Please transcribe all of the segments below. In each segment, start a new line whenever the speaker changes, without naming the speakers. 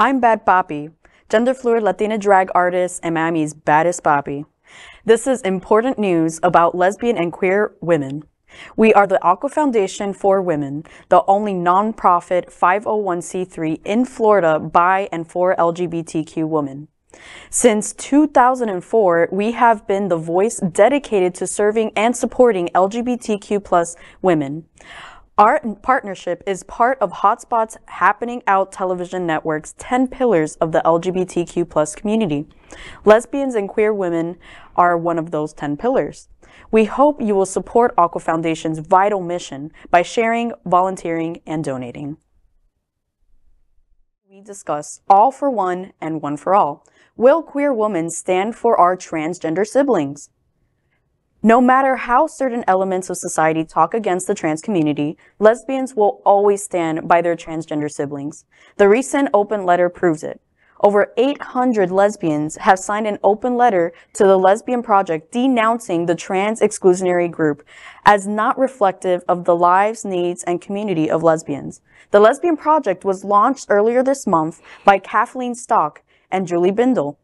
I'm Bad Papi, gender fluid Latina drag artist and Miami's baddest papi. This is important news about lesbian and queer women. We are the Aqua Foundation for Women, the only nonprofit 501c3 in Florida by and for LGBTQ women. Since 2004, we have been the voice dedicated to serving and supporting LGBTQ plus women. Our partnership is part of Hotspot's Happening Out television network's 10 pillars of the LGBTQ plus community. Lesbians and queer women are one of those 10 pillars. We hope you will support Aqua Foundation's vital mission by sharing, volunteering, and donating. We discuss all for one and one for all. Will queer women stand for our transgender siblings? No matter how certain elements of society talk against the trans community, lesbians will always stand by their transgender siblings. The recent open letter proves it. Over 800 lesbians have signed an open letter to the Lesbian Project denouncing the trans exclusionary group as not reflective of the lives, needs, and community of lesbians. The Lesbian Project was launched earlier this month by Kathleen Stock and Julie Bindel.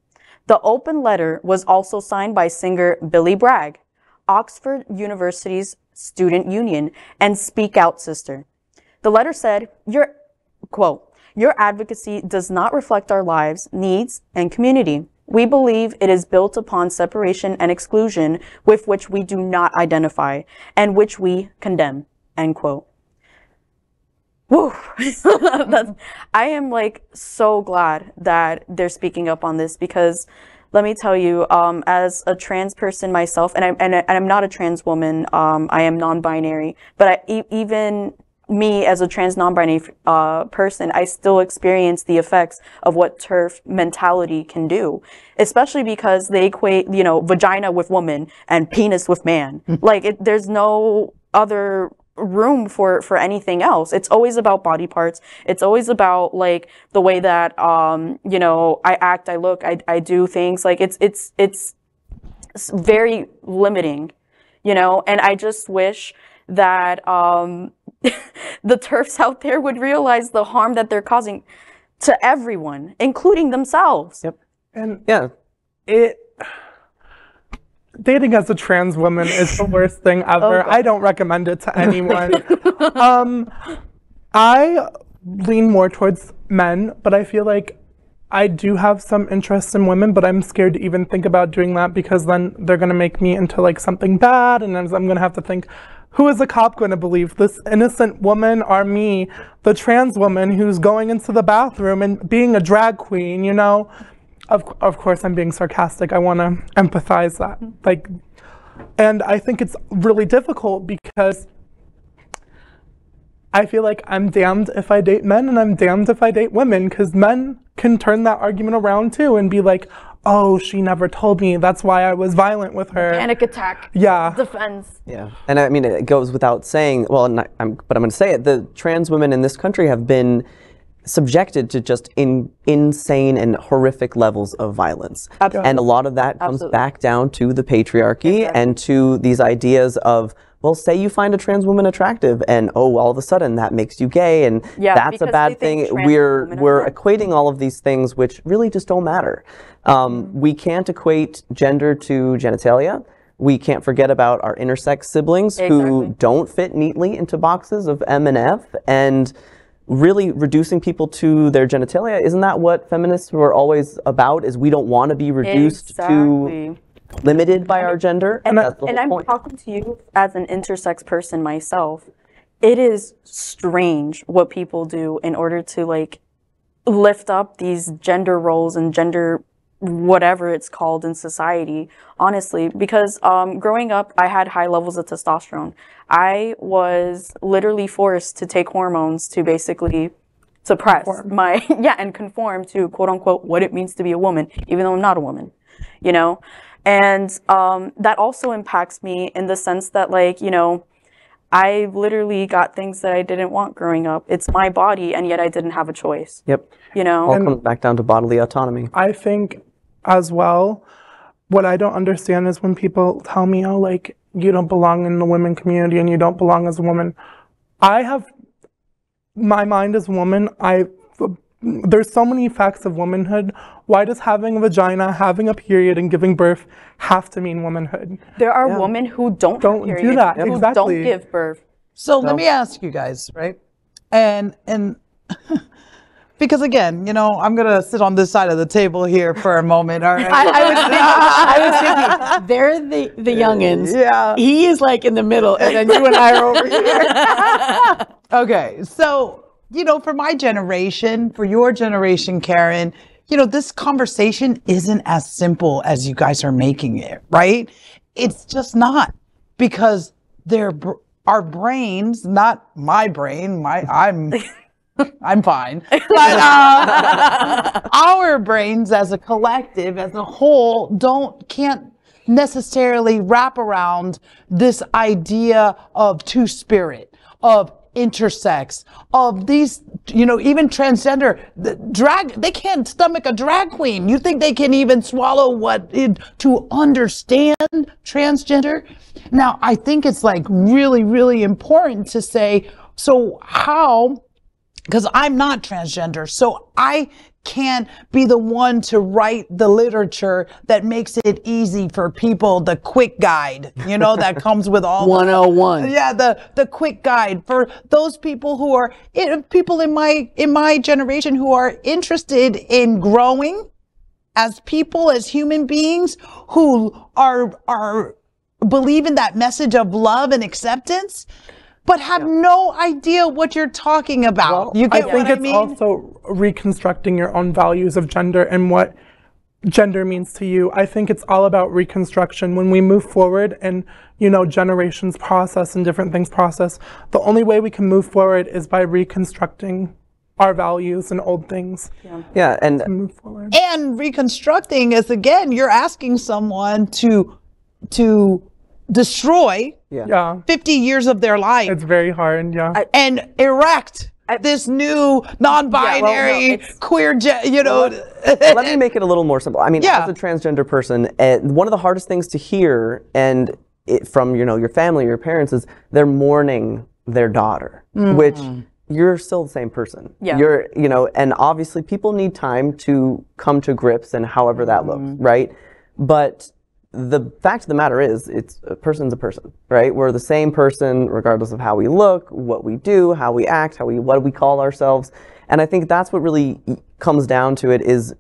The open letter was also signed by singer Billy Bragg, Oxford University's Student Union, and Speak Out Sister. The letter said, your, quote, your advocacy does not reflect our lives, needs, and community. We believe it is built upon separation and exclusion with which we do not identify and which we condemn, end quote. Woo! I am like so glad that they're speaking up on this because let me tell you, um, as a trans person myself, and I'm, and, and I'm not a trans woman, um, I am non-binary, but I, e even me as a trans non-binary uh, person, I still experience the effects of what TERF mentality can do, especially because they equate, you know, vagina with woman and penis with man. Like, it, there's no other room for for anything else. It's always about body parts. It's always about like the way that um you know i act i look i, I do things. Like it's it's it's very limiting you know? And i just wish that um the TERFs out there would realize the harm that they're causing to everyone, including themselves.
Yep. And yeah, it dating as a trans woman is the worst thing ever. Oh, I don't recommend it to anyone. um, I lean more towards men, but I feel like I do have some interest in women, but I'm scared to even think about doing that because then they're going to make me into like something bad, and I'm going to have to think, who is a cop going to believe? This innocent woman or me, the trans woman who's going into the bathroom and being a drag queen, you know? Of, of course, I'm being sarcastic. I want to empathize that. Mm-hmm. Like, and I think it's really difficult because I feel like I'm damned if I date men and I'm damned if I date women because men can turn that argument around too and be like, oh, she never told me. That's why I was violent with her.
Panic attack.
Yeah.
Defense.
Yeah. And I mean, it goes without saying, well, not, I'm, but I'm going to say it, the trans women in this country have been subjected to just in, insane and horrific levels of violence. Absolutely. And a lot of that comes Absolutely. back down to the patriarchy exactly. and to these ideas of well, say you find a trans woman attractive and oh, all of a sudden that makes you gay and yeah, that's a bad thing. We're, we're equating all of these things which really just don't matter. Um, mm-hmm. We can't equate gender to genitalia. We can't forget about our intersex siblings exactly. who don't fit neatly into boxes of M and F and really reducing people to their genitalia. Isn't that what feminists were always about is we don't want to be reduced exactly. to limited by our gender.
And, and, and I'm point. talking to you as an intersex person myself. It is strange what people do in order to like lift up these gender roles and gender whatever it's called in society, honestly, because um, growing up, I had high levels of testosterone. I was literally forced to take hormones to basically suppress conform. my, yeah, and conform to quote unquote what it means to be a woman, even though I'm not a woman, you know? And um, that also impacts me in the sense that, like, you know, I literally got things that I didn't want growing up. It's my body, and yet I didn't have a choice.
Yep.
You know?
All and comes back down to bodily autonomy.
I think as well, what I don't understand is when people tell me, oh, like, you don't belong in the women community and you don't belong as a woman. I have, my mind as a woman, I there's so many facts of womanhood. Why does having a vagina, having a period, and giving birth have to mean womanhood?
There are women who don't
Don't
have
do that,
who
exactly.
don't give birth.
So let me ask you guys, right? And and because again, you know, I'm gonna sit on this side of the table here for a moment. All right.
I, I was thinking, I was thinking, they're the the youngins.
Yeah.
He is like in the middle, and then you and I are over here.
Okay, so you know, for my generation, for your generation, Karen, you know, this conversation isn't as simple as you guys are making it, right? It's just not because they're br- our brains, not my brain. My I'm I'm fine, but uh, our brains as a collective, as a whole, don't can't necessarily wrap around this idea of two spirit of intersex of these you know even transgender the drag they can't stomach a drag queen. You think they can even swallow what it, to understand transgender? Now i think it's like really really important to say so how because I'm not transgender. So I can't be the one to write the literature that makes it easy for people, the quick guide, you know, that comes with all the-
101.
yeah, the the quick guide for those people who are people in my in my generation who are interested in growing as people, as human beings who are are believe in that message of love and acceptance, but have no idea what you're talking about. you
I
get
think
what
it's
I mean?
also reconstructing your own values of gender and what gender means to you. I think it's all about reconstruction. When we move forward and, you know, generations process and different things process, the only way we can move forward is by reconstructing our values and old things.
Yeah, and
Move forward.
and reconstructing is again, you're asking someone to to destroy
Yeah.
50 years of their life
It's very hard. Yeah.
and erect this new non-binary
it's-
queer, ge- you know.
let me make it a little more simple. I mean,
Yeah.
as a transgender person, uh, one of the hardest things to hear and it, from you know your family, your parents is they're mourning their daughter, which you're still the same person.
Yeah.
You're you know, and obviously people need time to come to grips and however that looks, right? But the fact of the matter is, it's a person's a person, right? We're the same person regardless of how we look, what we do, how we act, how we what we call ourselves. And I think that's what really comes down to it is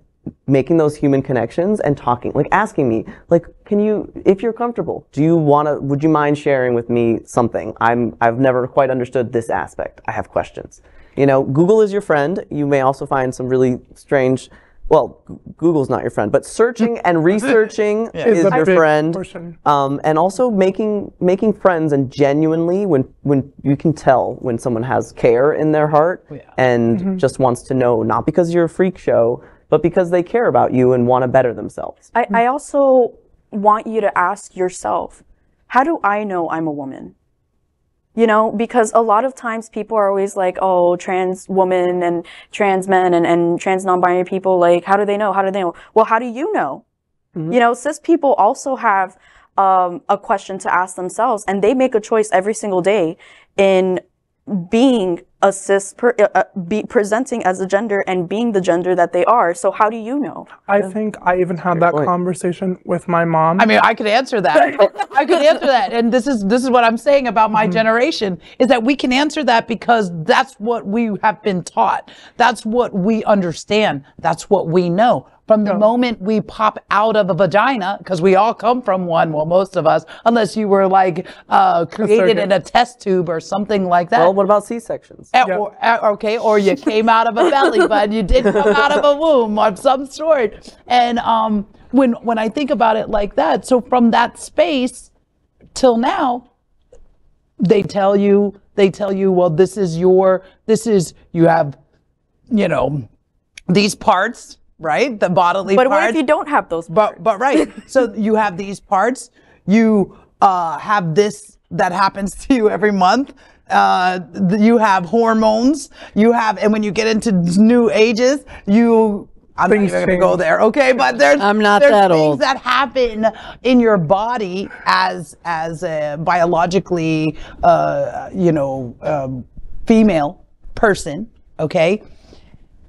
making those human connections and talking, like asking me, like, can you, if you're comfortable, do you want to, would you mind sharing with me something? I'm, I've never quite understood this aspect. I have questions. You know, Google is your friend. You may also find some really strange, well, Google's not your friend, but searching and researching is
Is
your friend. Um, and also making making friends and genuinely when when you can tell when someone has care in their heart and
Mm-hmm.
just wants to know not because you're a freak show but because they care about you and want to better themselves.
I, I also want you to ask yourself, how do I know I'm a woman? You know, because a lot of times people are always like, oh, trans woman and trans men and, and trans non-binary people, like, how do they know? How do they know? Well, how do you know? You know, cis people also have um, a question to ask themselves, and they make a choice every single day in being a cis, per, uh, uh, be presenting as a gender and being the gender that they are. So how do you know?
I think I even had that
point.
conversation with my mom.
I mean, I could answer that. I could answer that, and this is this is what I'm saying about my generation is that we can answer that because that's what we have been taught. That's what we understand. That's what we know. From the moment we pop out of a vagina, because we all come from one, well, most of us, unless you were like uh, created
surrogate.
in a test tube or something like that.
Well, what about C-sections?
Uh, or- uh, okay, or you came out of a belly button, you did come out of a womb of some sort. And um, when when I think about it like that, so from that space till now, they tell you they tell you, well, this is your this is you have, you know, these parts, right? The bodily
But
parts.
what if you don't have those?
But but right. so you have these parts. You uh, have this that happens to you every month. Uh, you have hormones. You have, and when you get into new ages, you. I'm
Things
not even gonna go there, okay? But there's
I'm not
there's
that
things
old.
that happen in your body as as a biologically, uh, you know, um, female person, okay?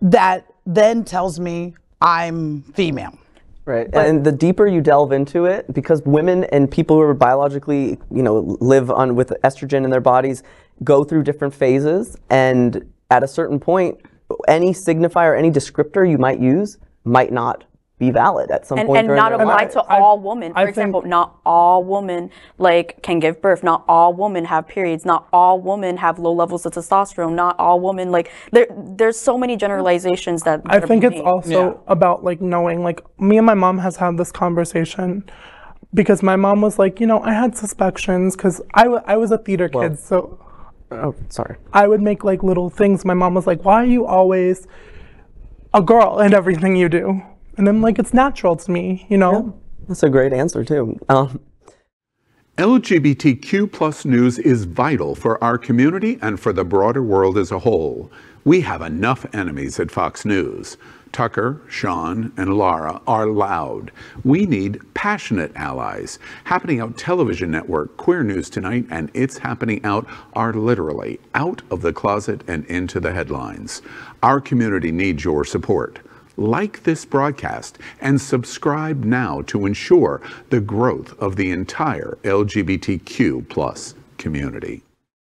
that then tells me I'm female.
Right. and the deeper you delve into it, because women and people who are biologically, you know, live on with estrogen in their bodies go through different phases and at a certain point any signifier, any descriptor you might use might not be valid at some
and,
point
and not
their
apply
life.
to
I-
all women. For
I think-
example, not all women like can give birth. Not all women have periods. Not all women have low levels of testosterone. Not all women like there. There's so many generalizations that.
I
that are
think it's
made.
also about like knowing like me and my mom has had this conversation because my mom was like, you know, I had suspicions because I, w- I was a theater kid, so
oh, sorry.
I would make like little things. My mom was like, why are you always a girl in everything you do? And I'm like, it's natural to me, you know?
That's a great answer too. Um,
LGBTQ plus news is vital for our community and for the broader world as a whole. We have enough enemies at Fox News. Tucker, Sean, and Lara are loud. We need passionate allies. Happening Out Television Network, Queer News Tonight, and It's Happening Out are literally out of the closet and into the headlines. Our community needs your support. Like this broadcast and subscribe now to ensure the growth of the entire LGBTQ plus community.